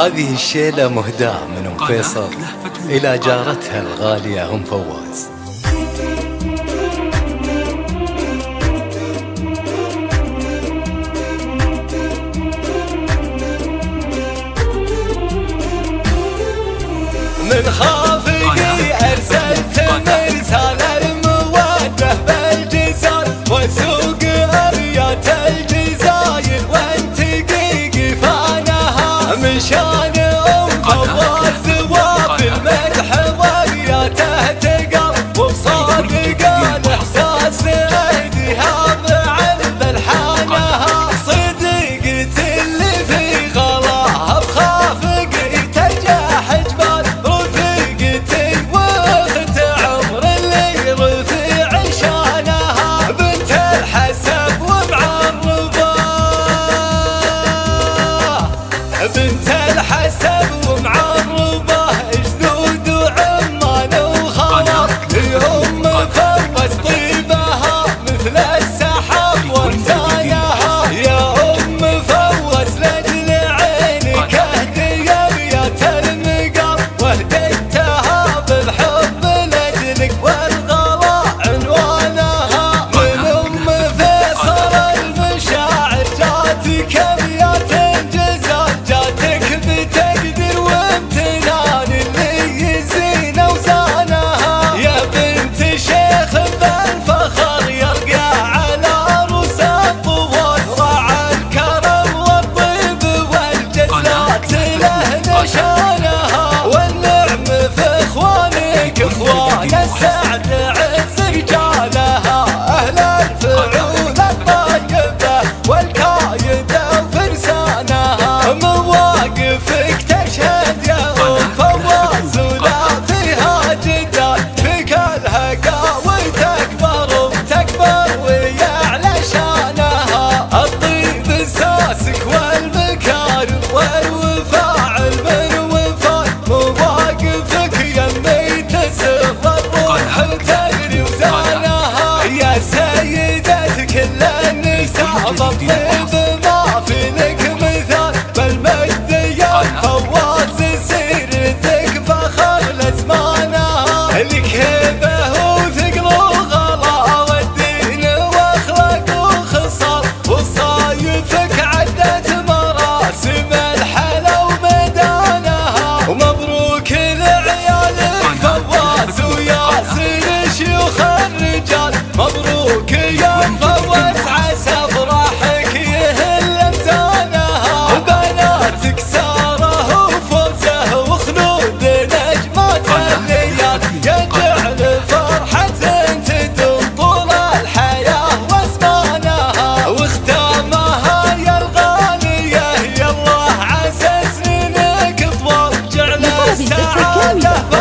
هذه الشيلة مهداة من أم فيصل. إلى جارتها الغالية أم فواز. Welcome. كل النساء بالطيب ما في لك مثال بالمجد يا فواز سيرتك فخر لزمانها لك وثقل وغلا والدين واخلاق وخصال وصايفك عدت مراسم الحلا وميدانها ومبروك لعيالك فواز وياسين شيوخ الرجال. مبروك Yeah.